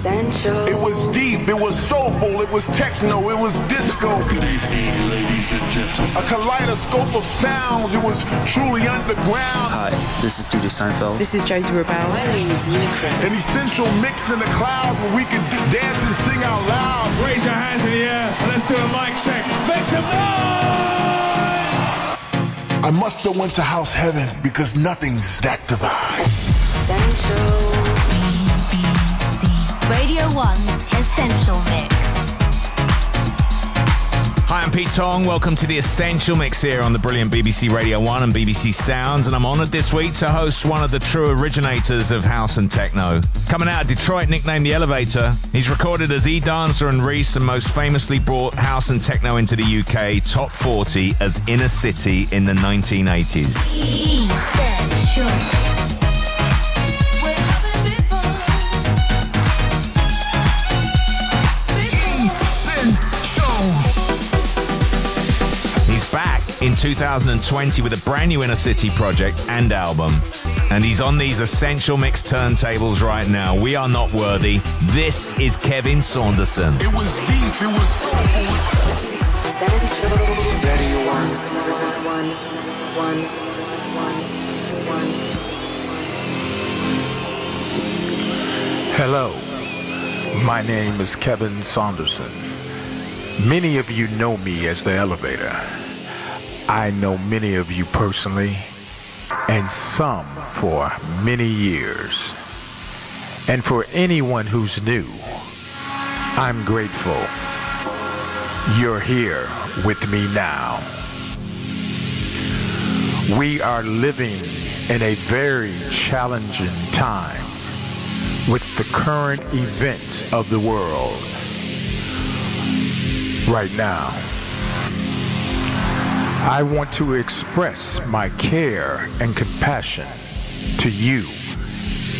Essential. It was deep, it was soulful, it was techno, it was disco. Good evening, ladies and gentlemen. A kaleidoscope of sounds, it was truly underground. Hi, this is Dudu Seinfeld. This is Josie Rebel. My name is Nina Krebs. An essential mix in the clouds where we could dance and sing out loud. Raise your hands in the air and let's do a mic check. Make some noise! I must have went to house heaven because nothing's that divine. Essential. Radio 1's Essential Mix. Hi, I'm Pete Tong. Welcome to the Essential Mix here on the brilliant BBC Radio 1 and BBC Sounds. And I'm honored this week to host one of the true originators of house and techno. Coming out of Detroit, nicknamed The Elevator, he's recorded as E Dancer and Reese and most famously brought house and techno into the UK top 40 as Inner City in the 1980s. Essential. In 2020 with a brand new Inner City project and album. And he's on these Essential Mix turntables right now. We are not worthy. This is Kevin Saunderson. It was deep, it was soulful. Essential. Radio one. One. One. One. One. Hello, my name is Kevin Saunderson. Many of you know me as the elevator. I know many of you personally, and some for many years. And for anyone who's new, I'm grateful. You're here with me now. We are living in a very challenging time with the current events of the world right now. I want to express my care and compassion to you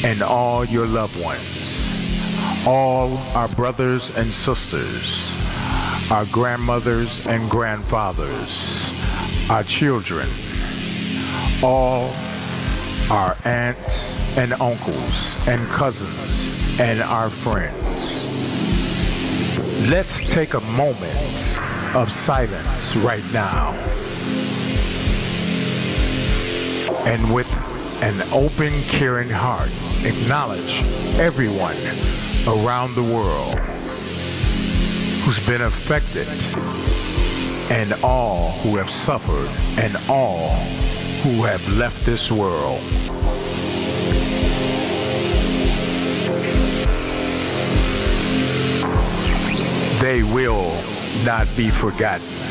and all your loved ones, all our brothers and sisters, our grandmothers and grandfathers, our children, all our aunts and uncles and cousins and our friends. Let's take a moment of silence right now. And with an open, caring heart, acknowledge everyone around the world who's been affected, and all who have suffered, and all who have left this world. They will not be forgotten.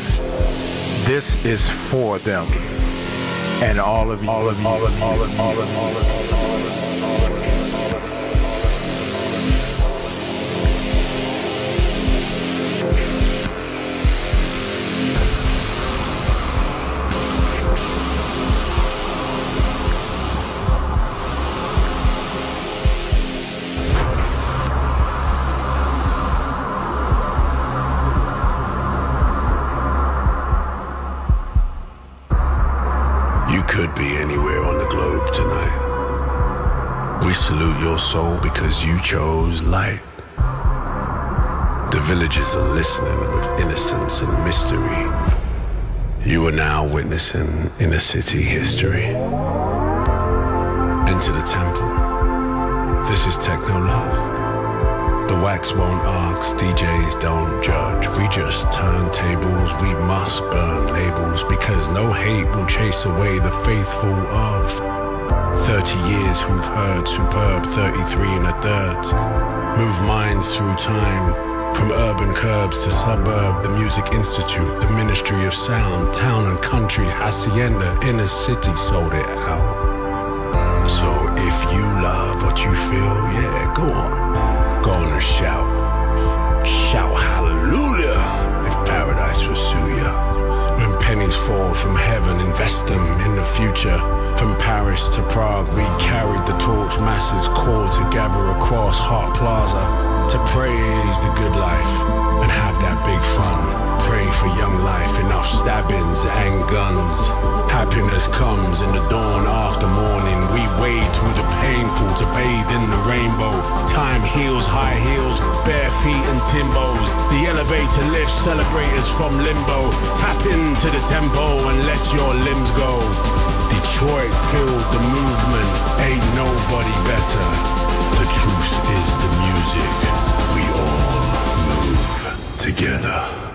This is for them and all of you. All of you. All of you. All of you. All of you. All of you. Because you chose light. The villagers are listening with innocence and mystery. You are now witnessing inner city history. Enter the temple. This is techno love. The wax won't ask, DJs don't judge. We just turn tables, we must burn labels because no hate will chase away the faithful of 30 years who've heard superb 33 and a third. Move minds through time. From urban curbs to suburb, the Music Institute, the Ministry of Sound, town and country, hacienda, inner city sold it out. So if you love what you feel, yeah, go on. Go on and shout. Shout hallelujah if paradise will suit ya. When pennies fall from heaven, invest them in the future. From Paris to Prague, we carried the torch. Masses called to gather across Hart Plaza to praise the good life and have that big fun. Pray for young life, enough stabbings and guns. Happiness comes in the dawn after morning. We wade through the painful to bathe in the rainbow. Time heals high heels, bare feet and timbos. The elevator lifts celebrators from limbo. Tap into the tempo and let your limbs go. Detroit filled the movement, ain't nobody better. The truth is the music. We all move together.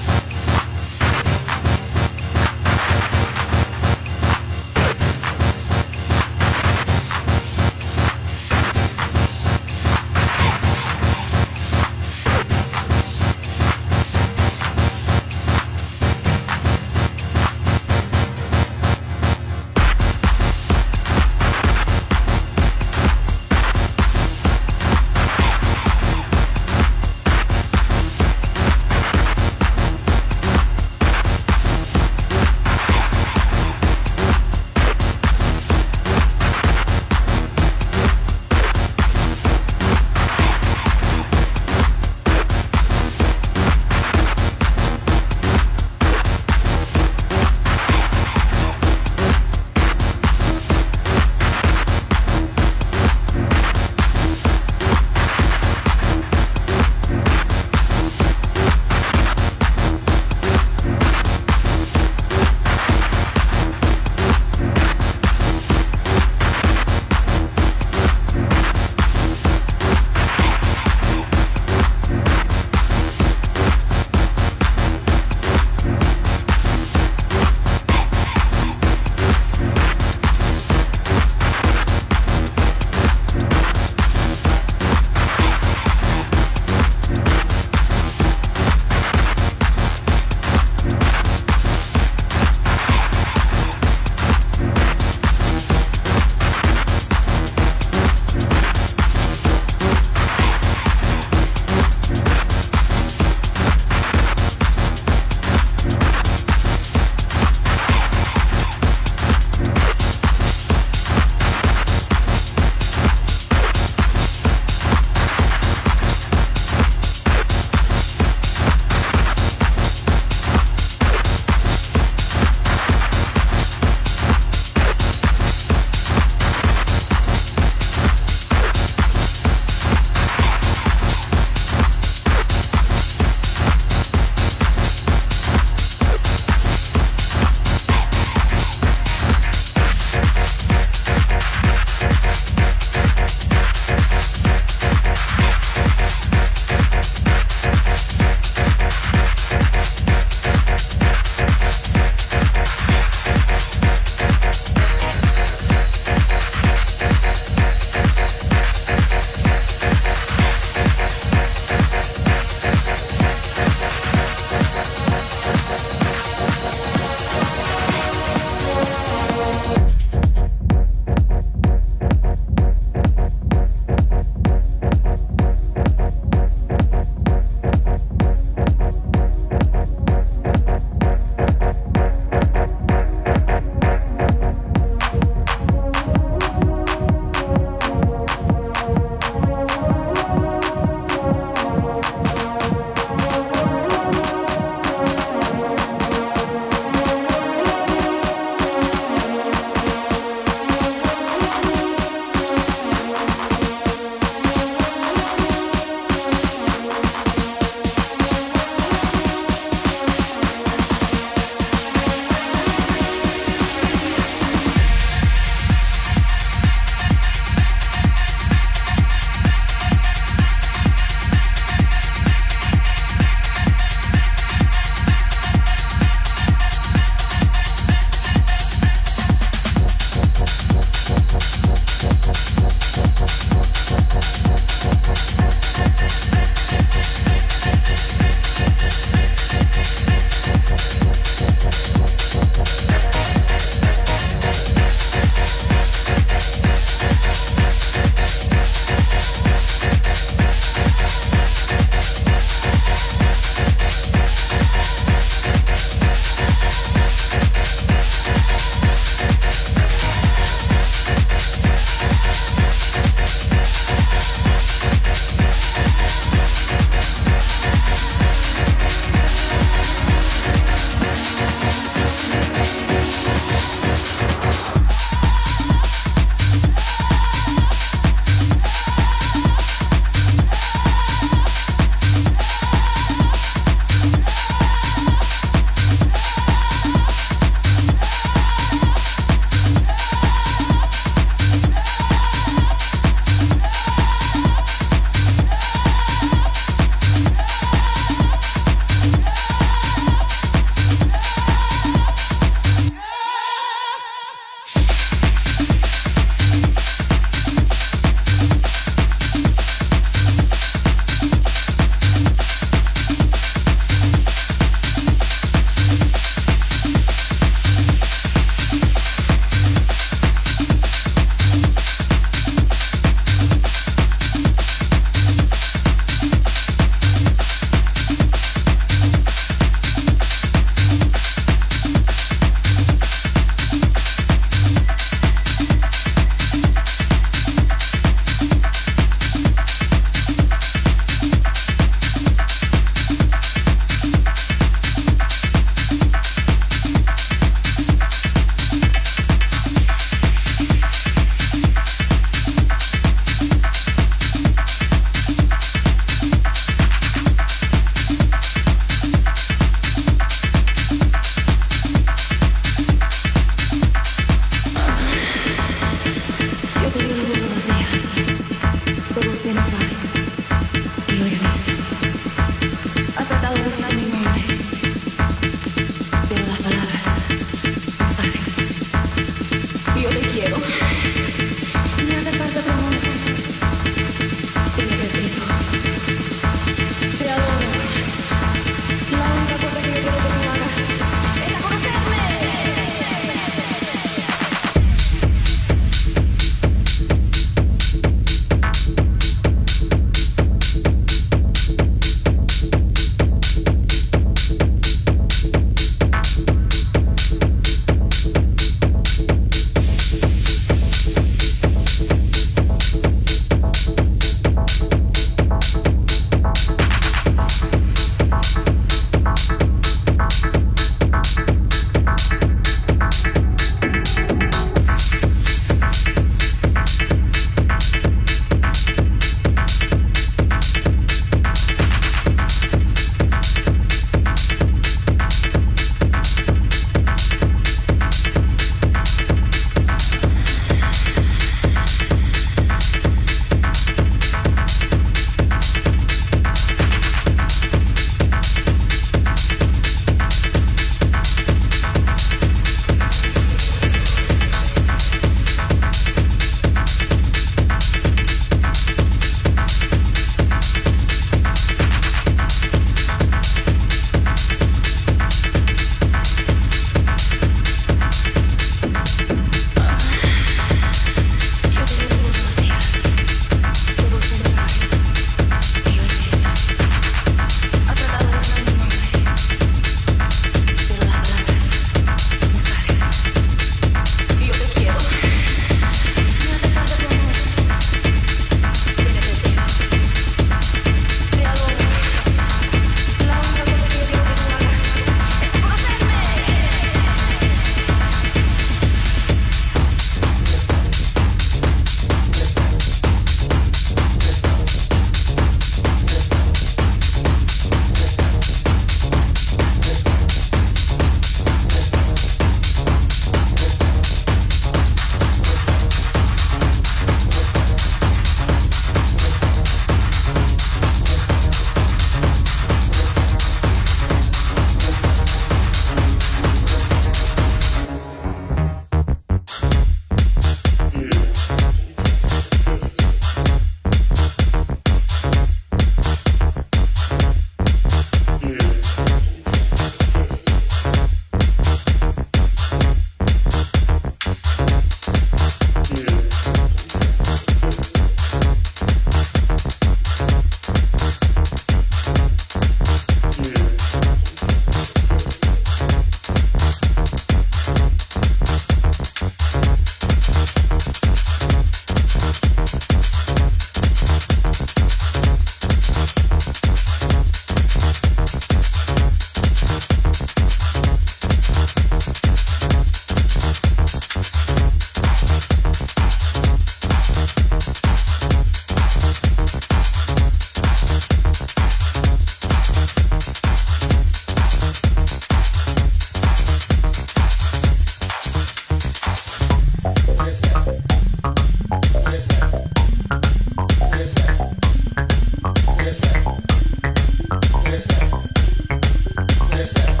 Yeah.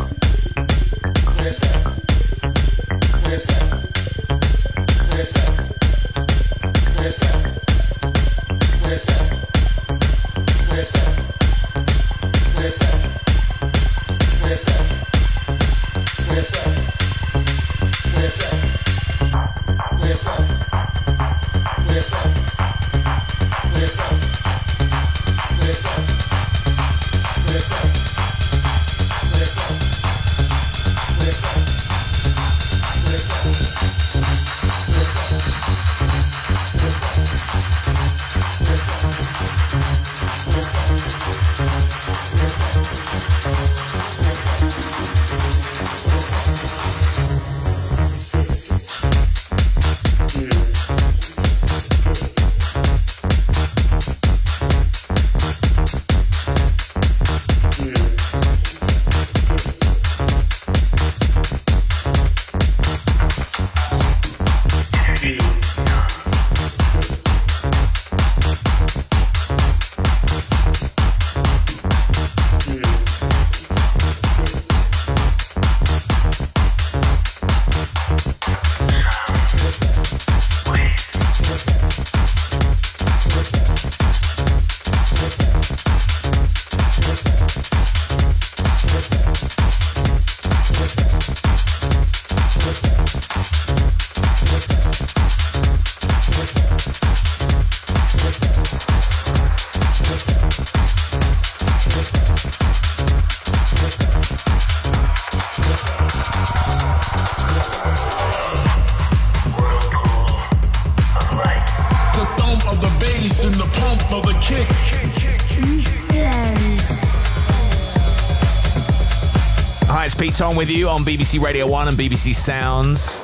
On with you on BBC Radio 1 and BBC Sounds.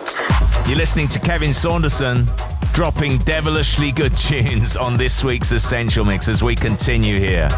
You're listening to Kevin Saunderson dropping devilishly good tunes on this week's Essential Mix as we continue here.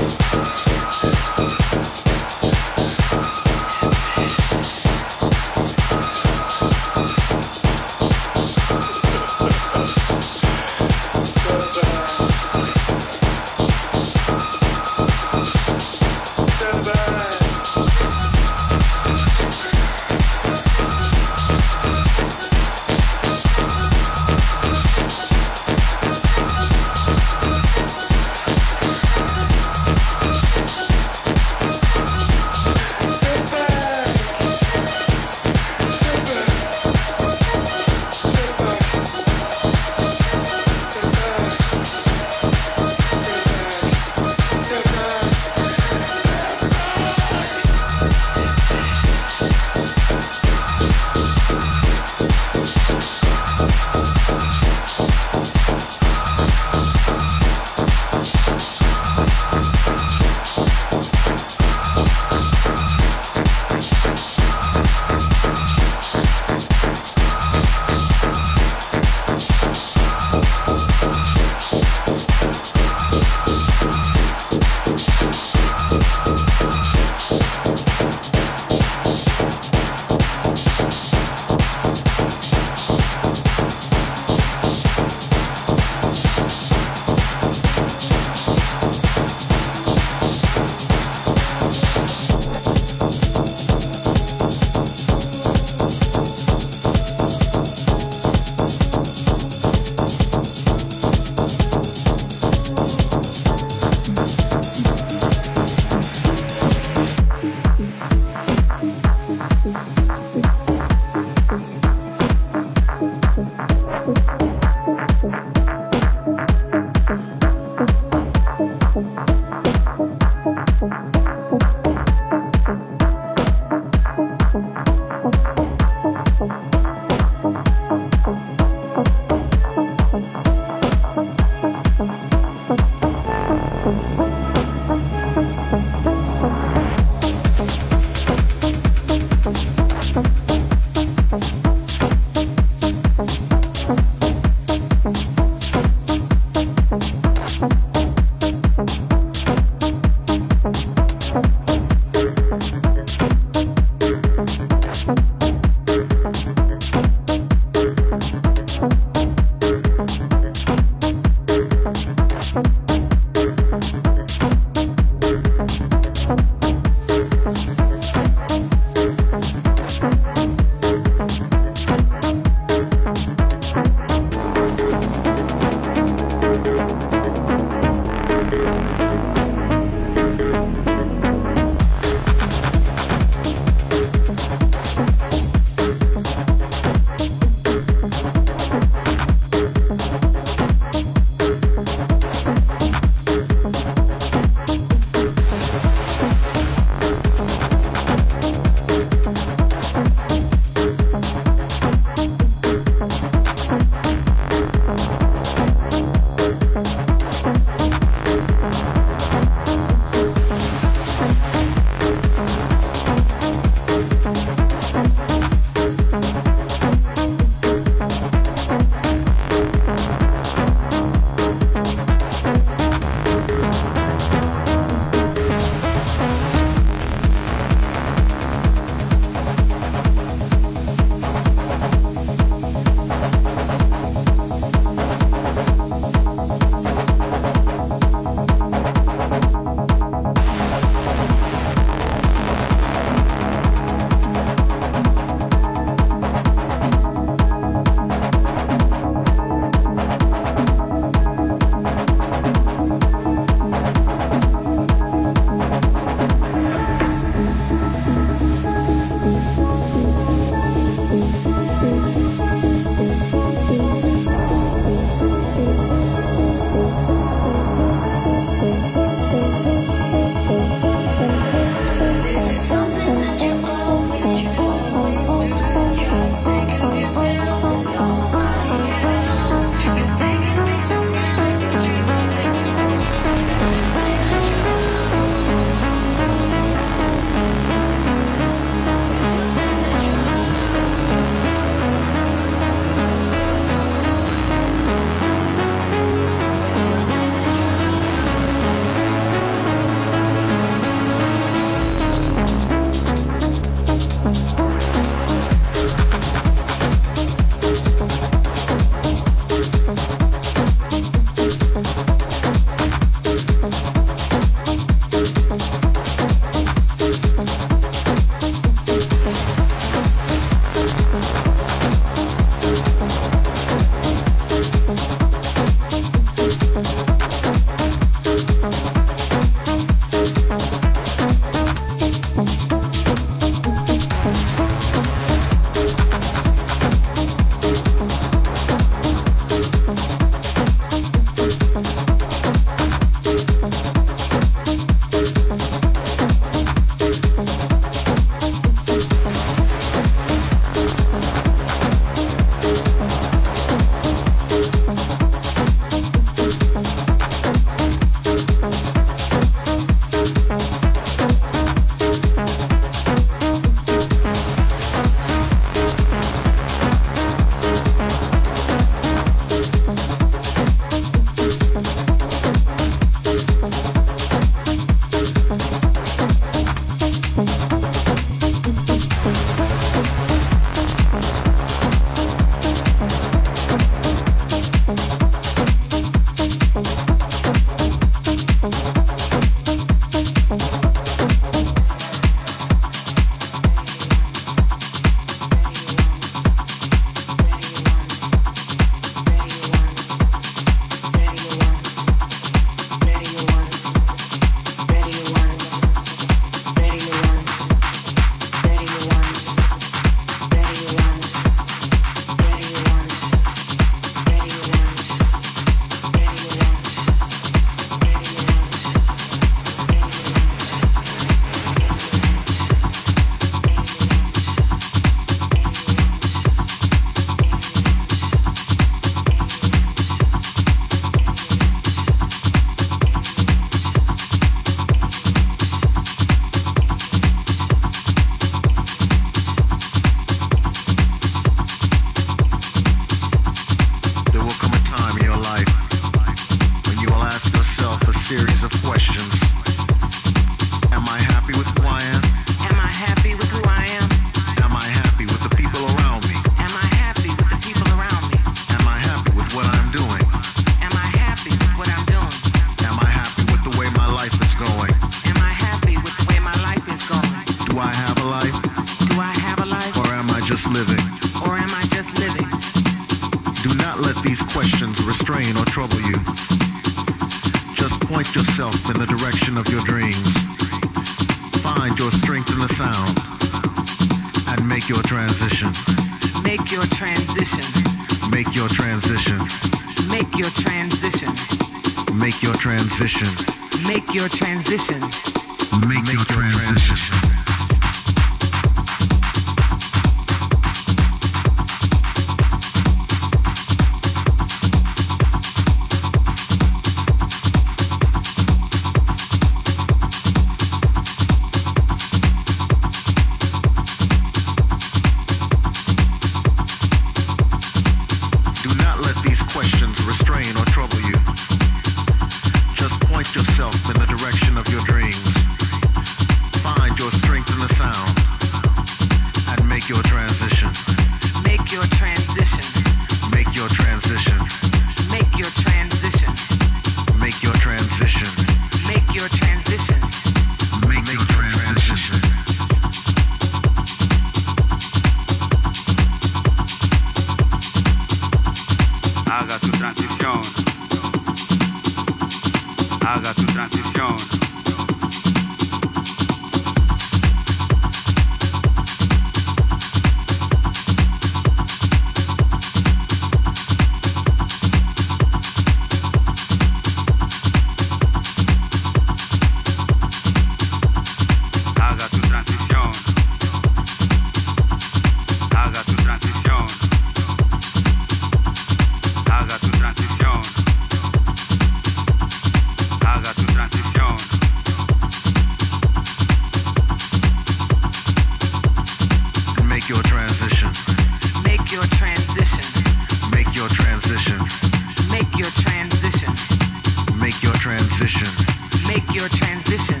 Transition.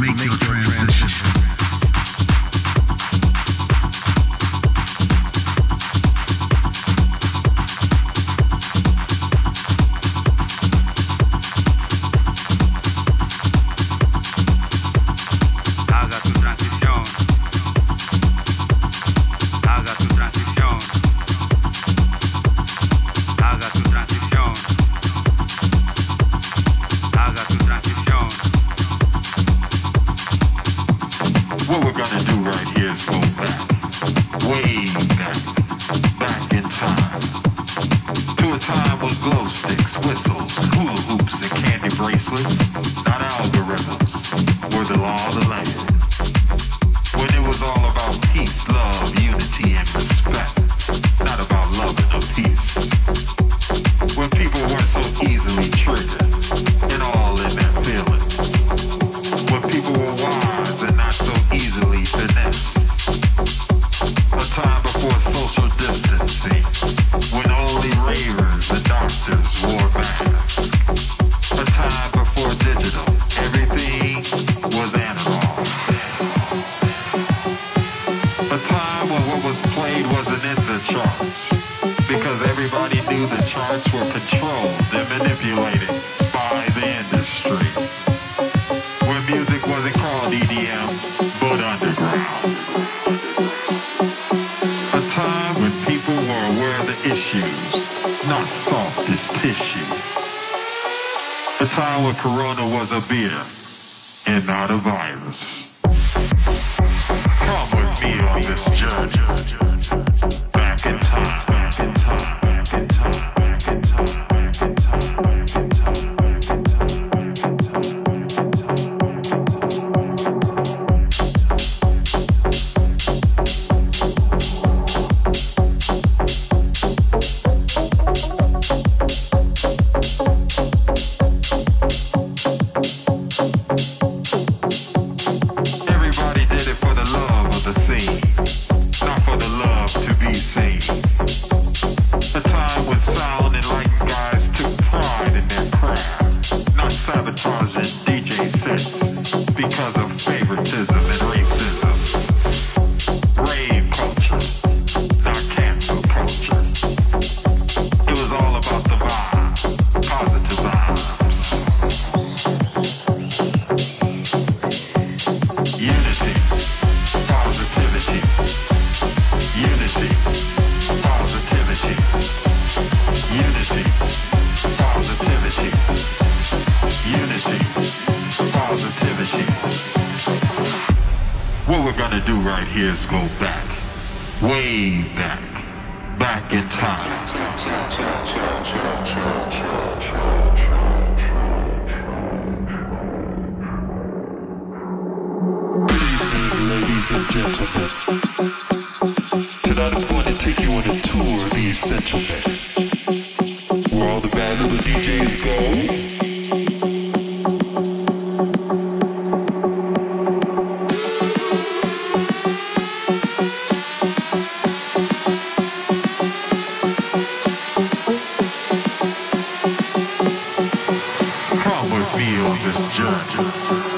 Make your transition. Haga beer right here is go back, way back, journey, back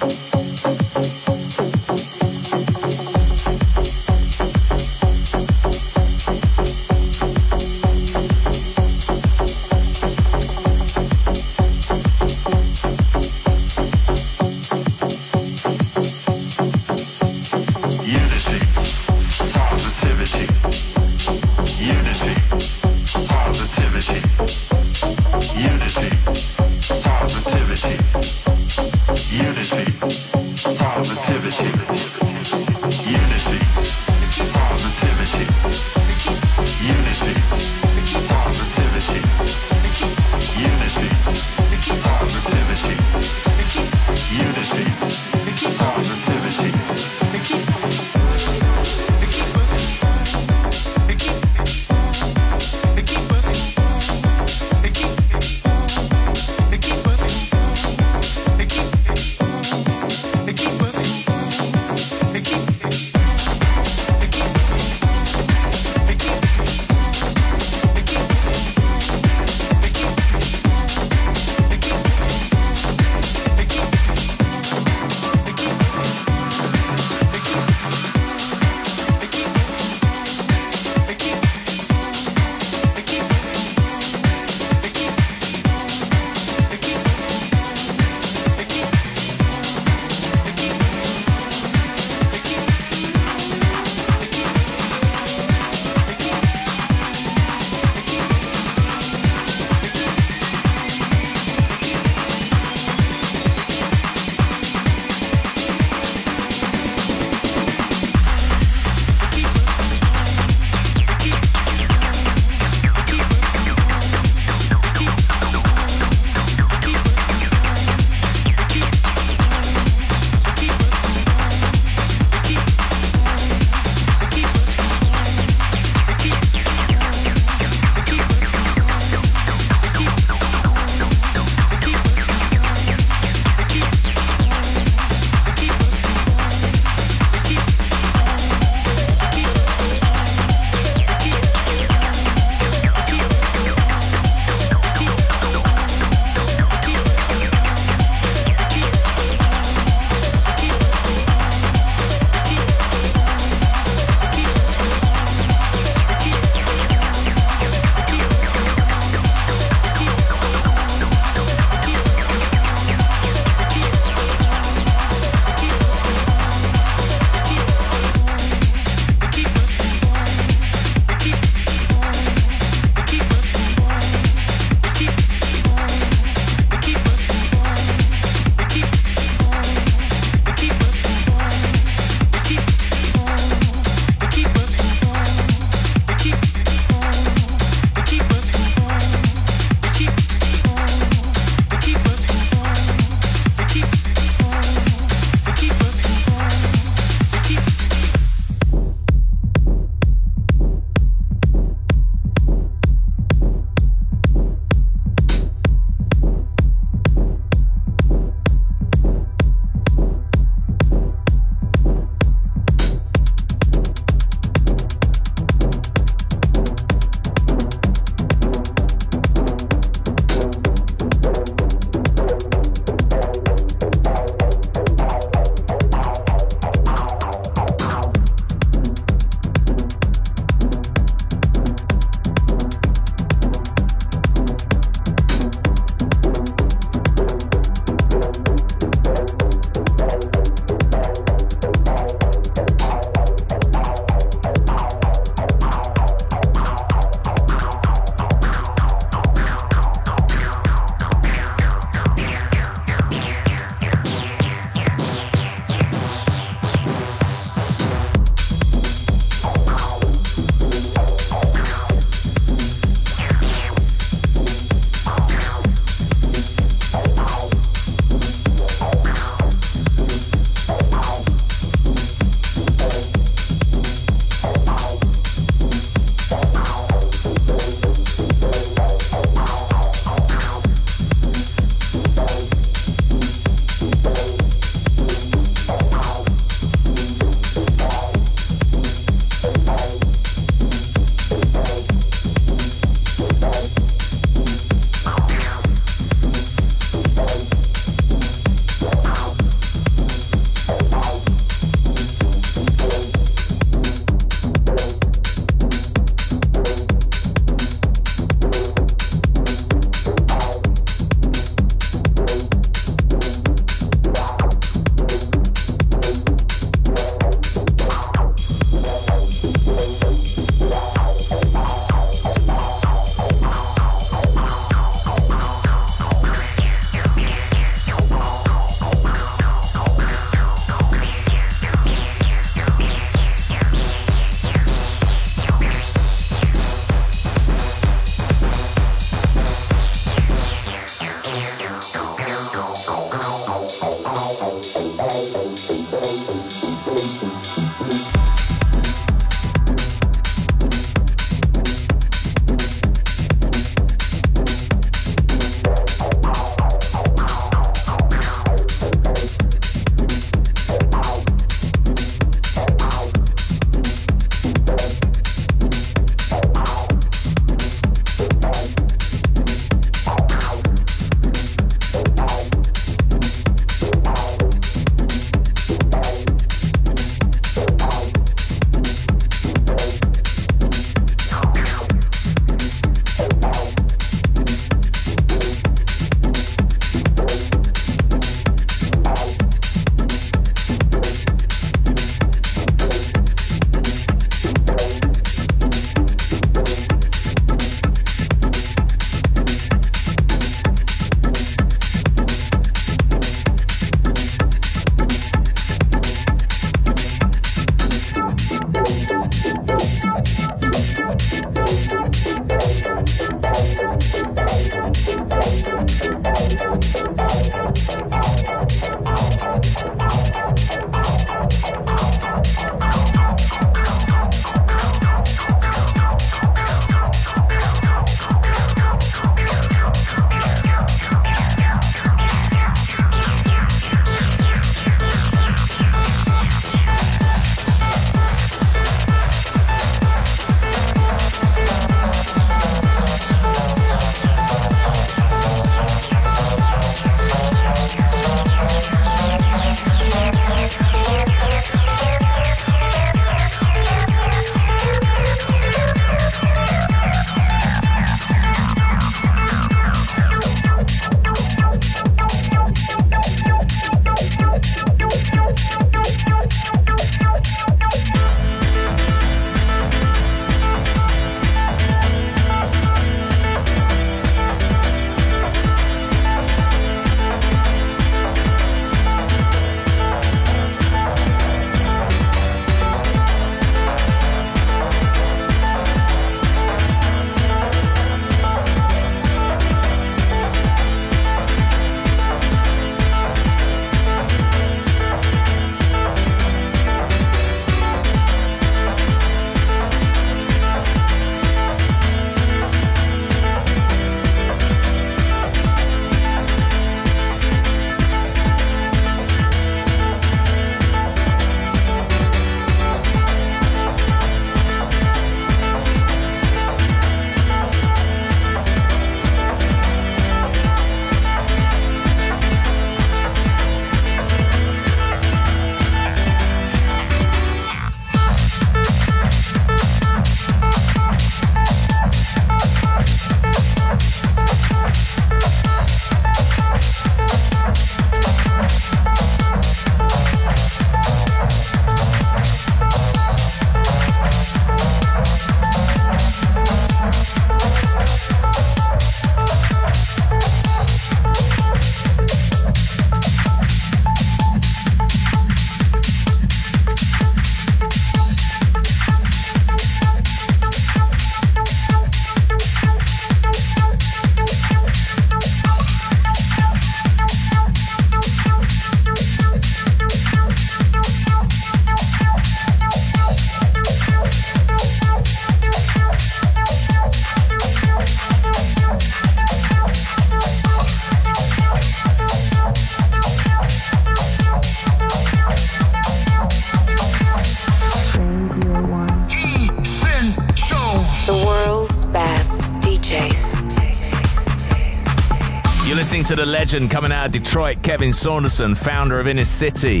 to the legend coming out of Detroit, Kevin Saunderson, founder of Inner City,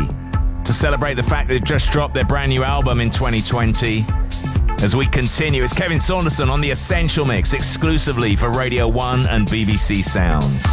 to celebrate the fact they've just dropped their brand new album in 2020. As we continue, it's Kevin Saunderson on the Essential Mix exclusively for Radio 1 and BBC Sounds.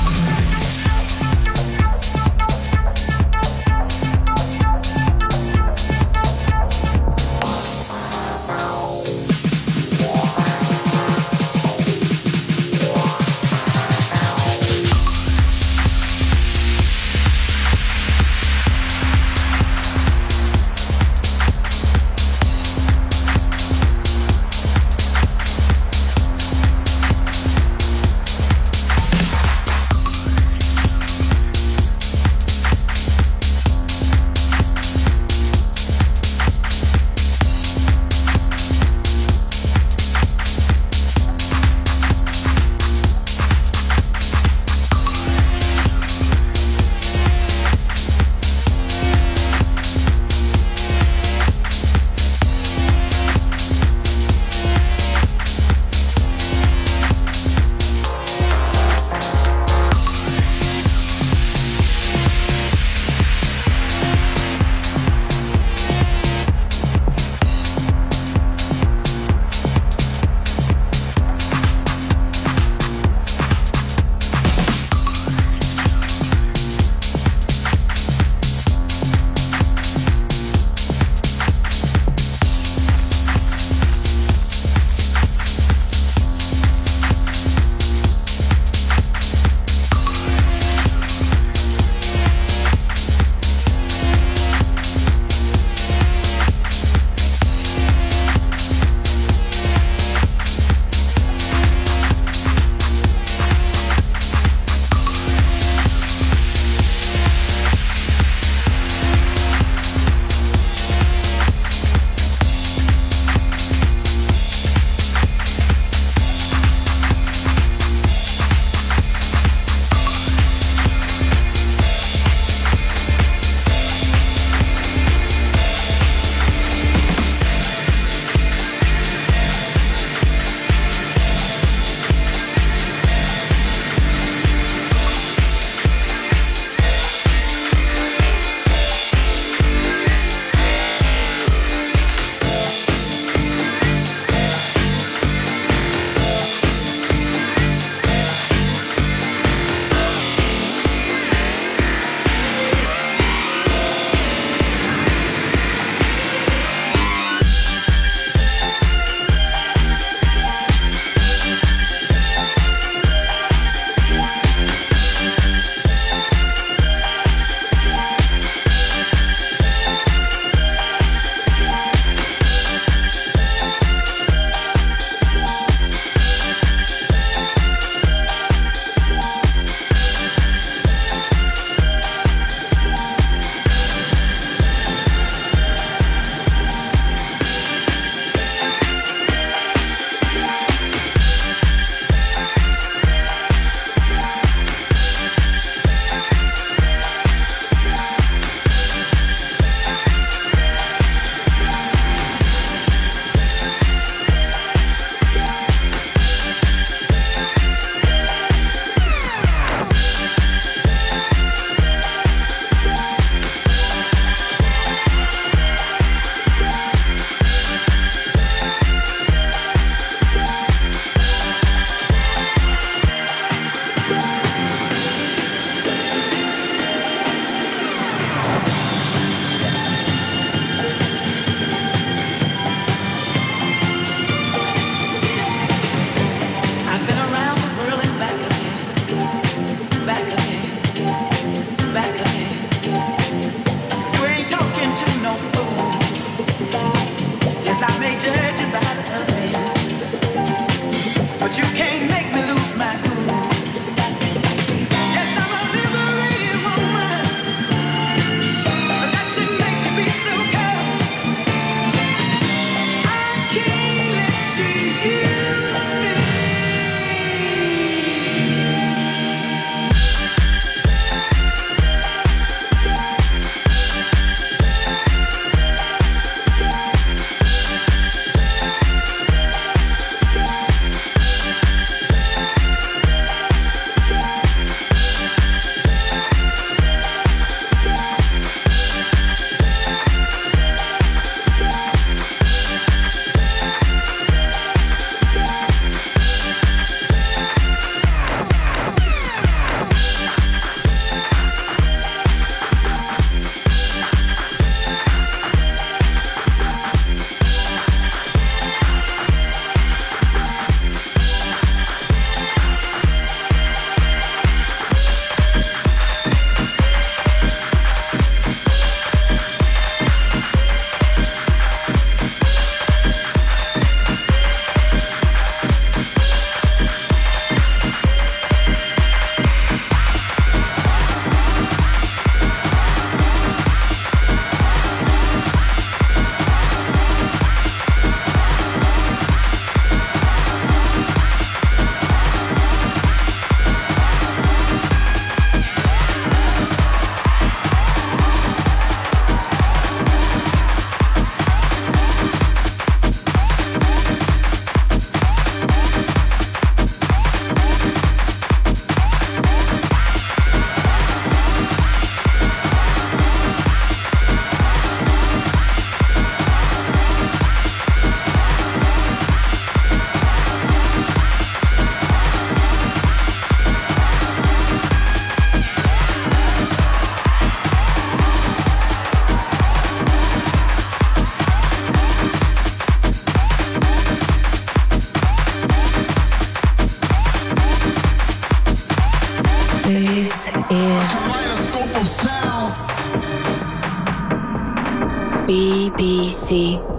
BBC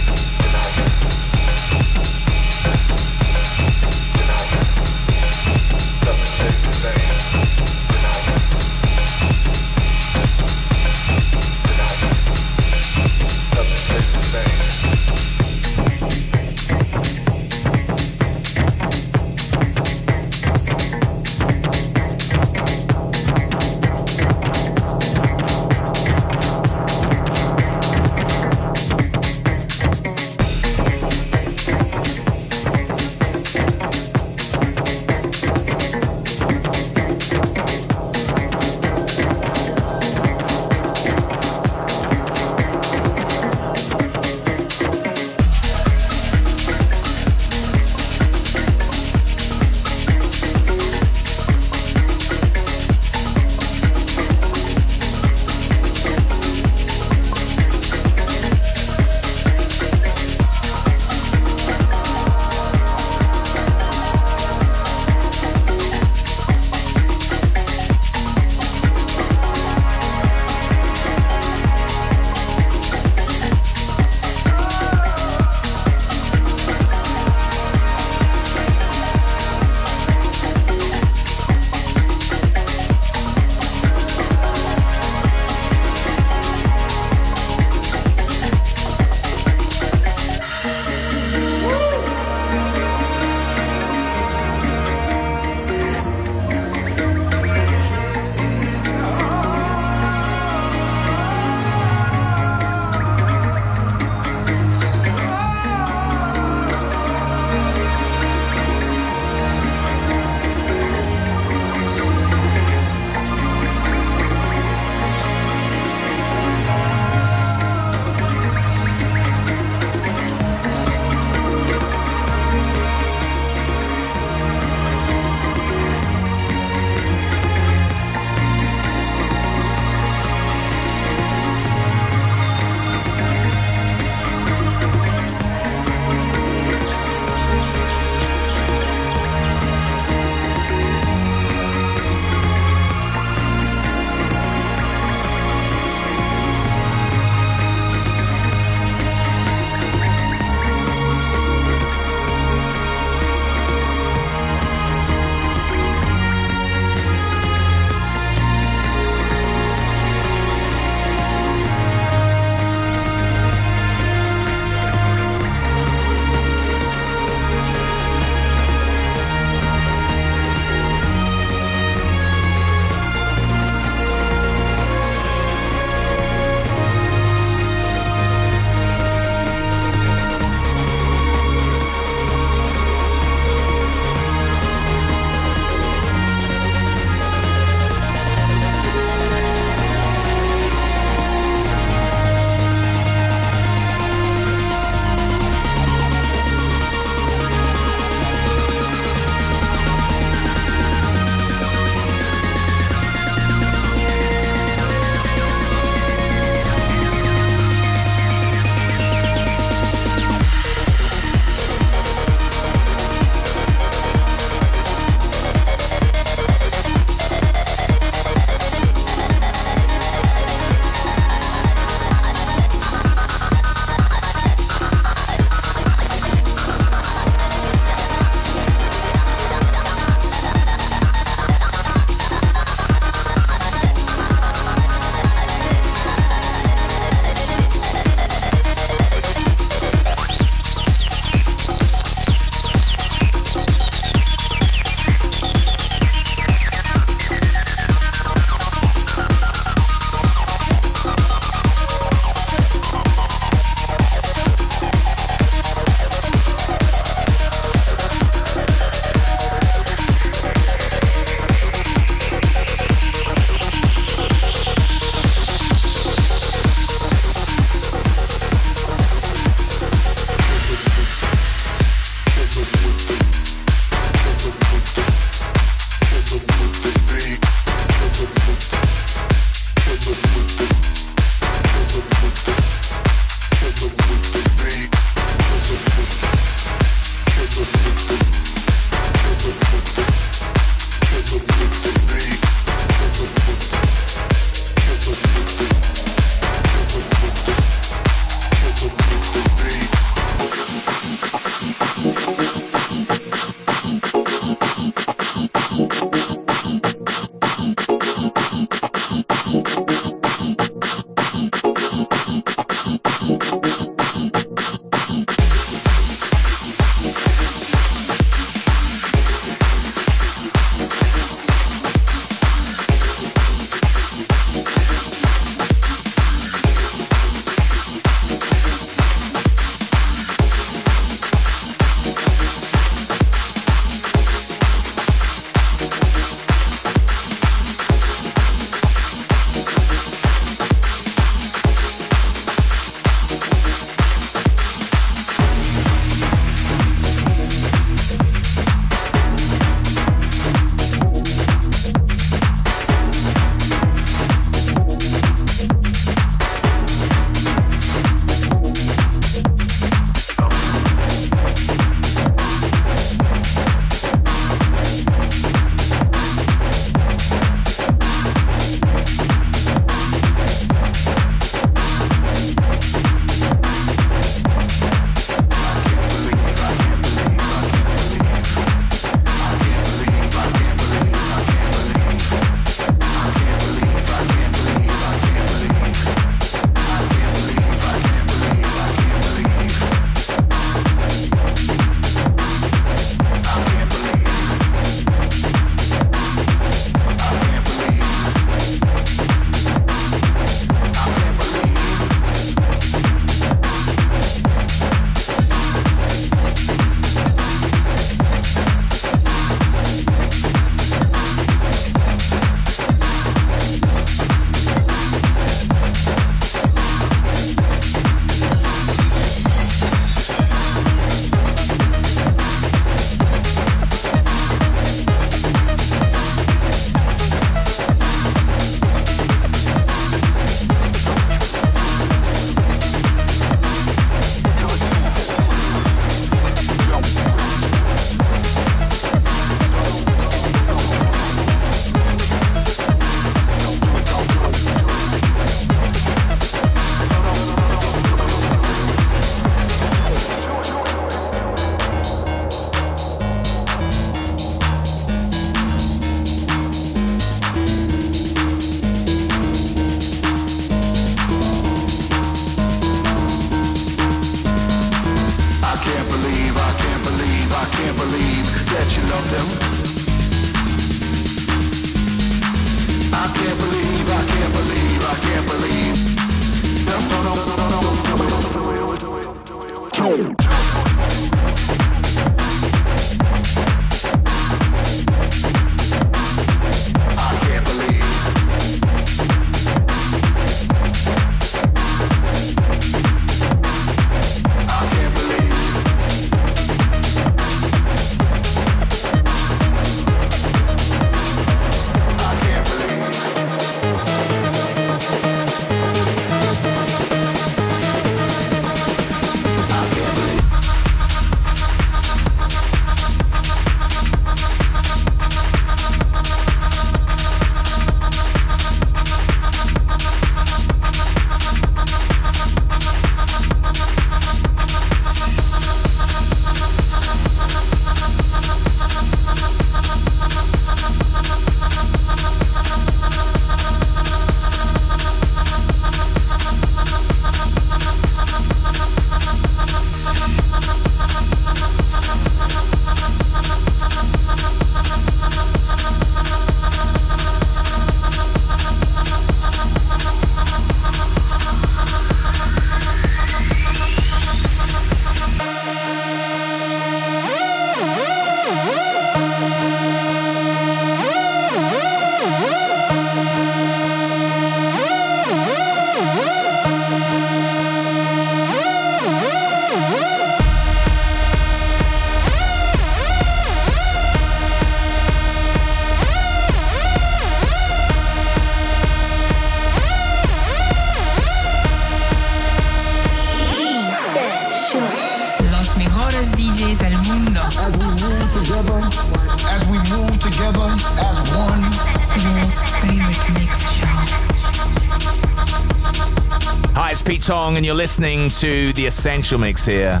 you're listening to The Essential Mix here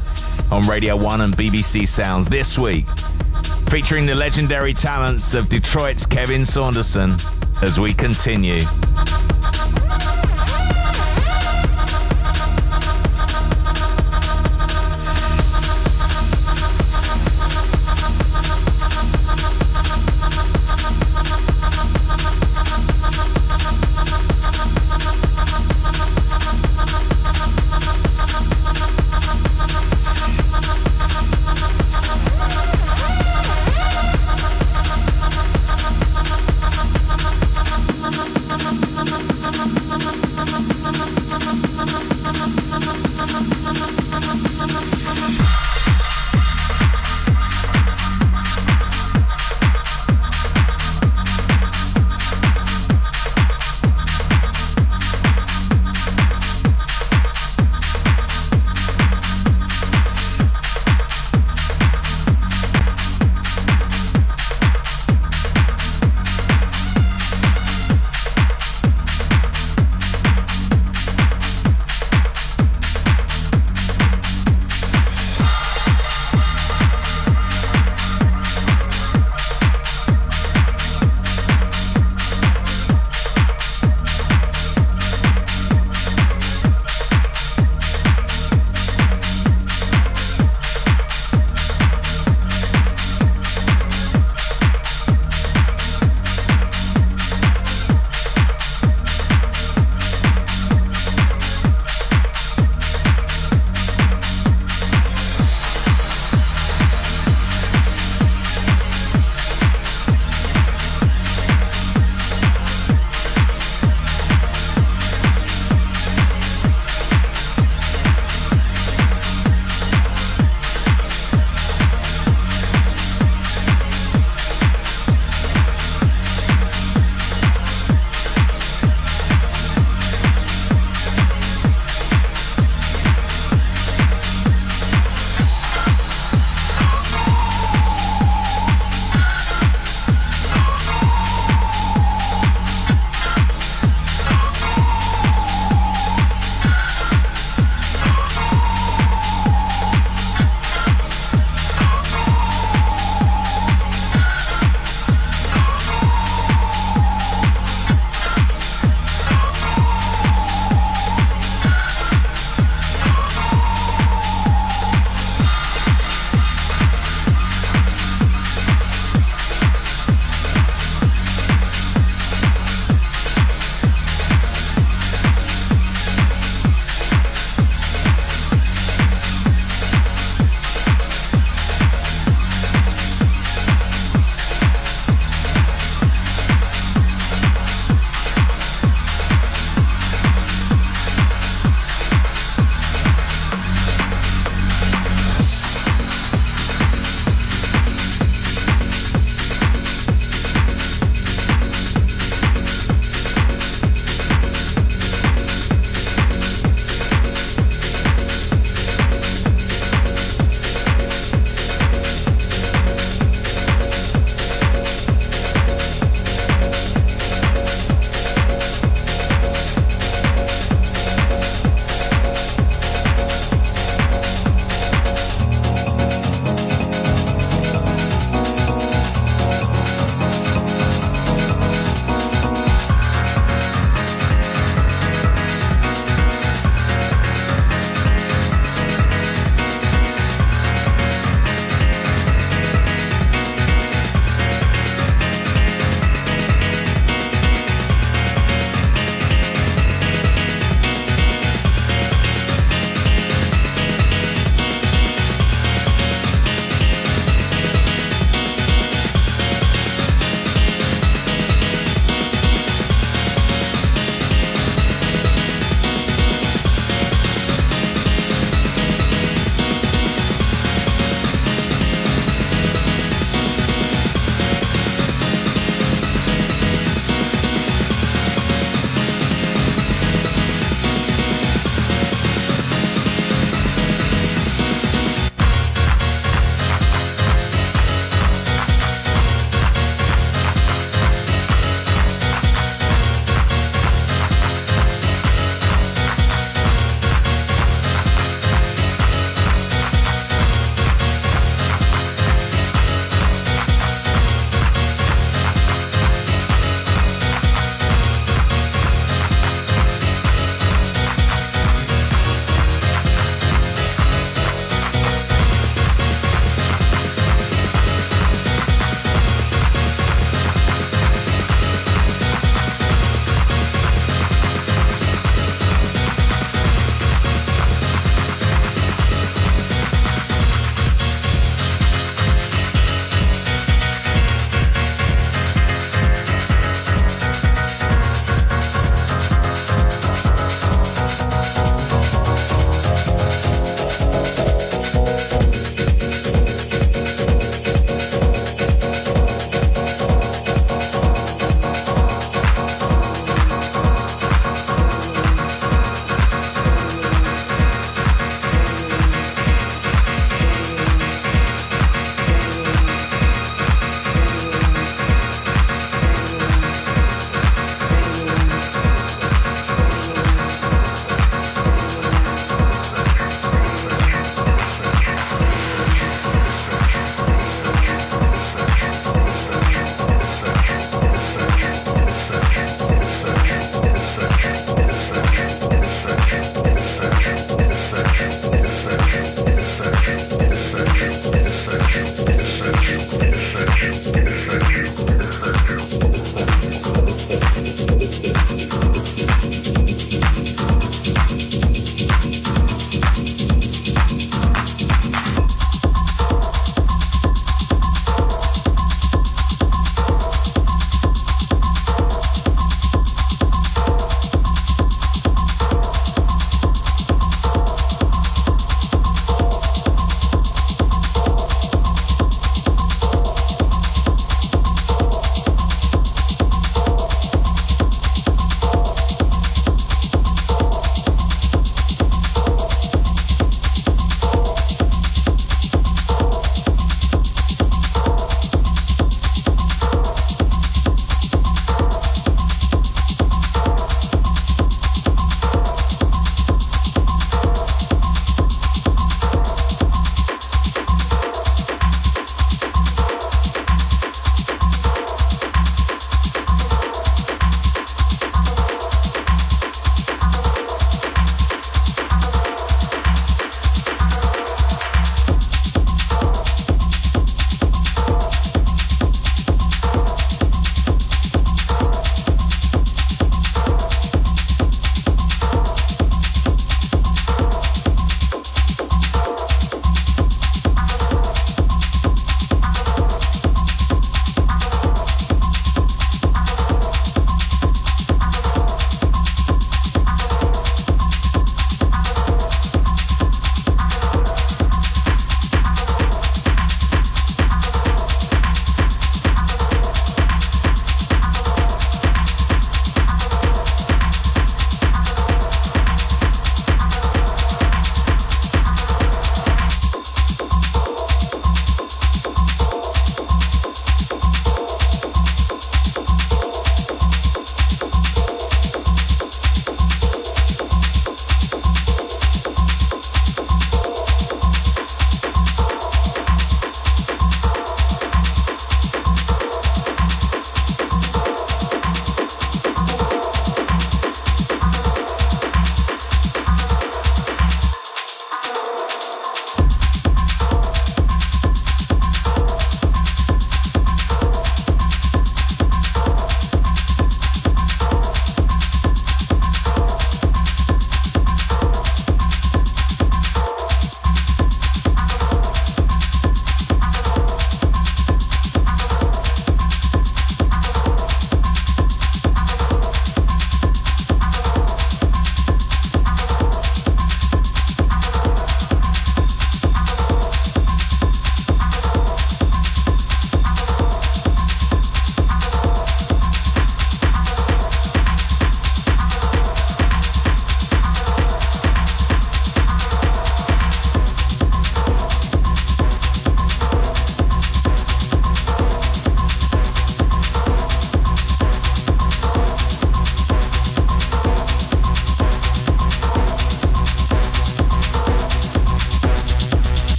on Radio 1 and BBC Sounds this week, featuring the legendary talents of Detroit's Kevin Saunderson as we continue.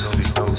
Go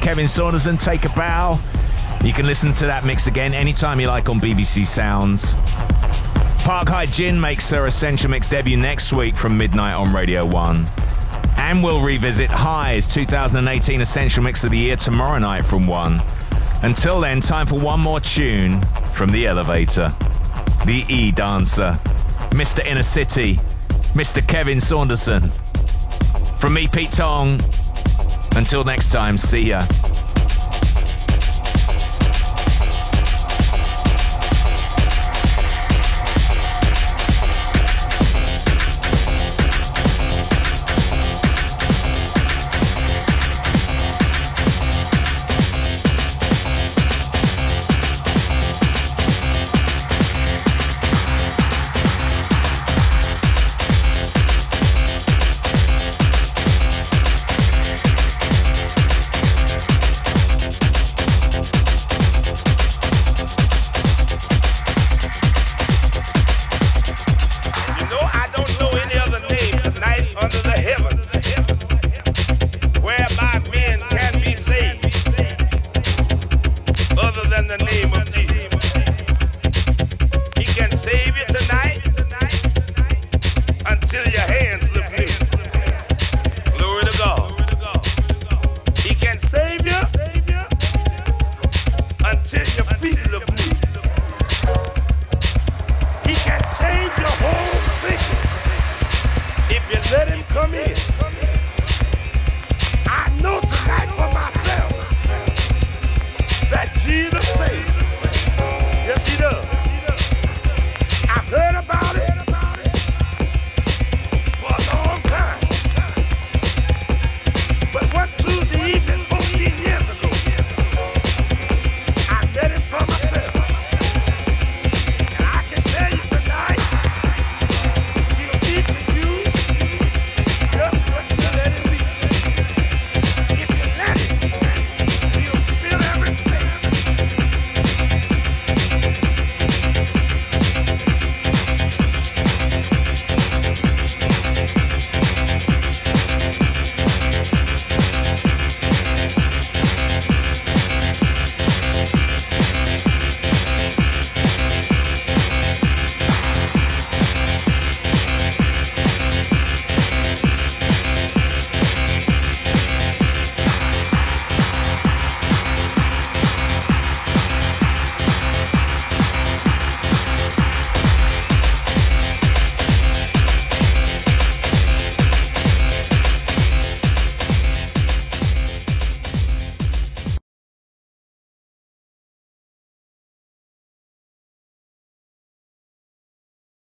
Kevin Saunderson. Take a bow. You can listen to that mix again anytime you like on BBC Sounds. Park Hye Jin makes her Essential Mix debut next week from midnight on Radio 1. And we'll revisit High's 2018 Essential Mix of the Year tomorrow night from 1. Until then, time for one more tune from The Elevator. The E Dancer. Mr. Inner City. Mr. Kevin Saunderson. From me, Pete Tong. Until next time, see ya.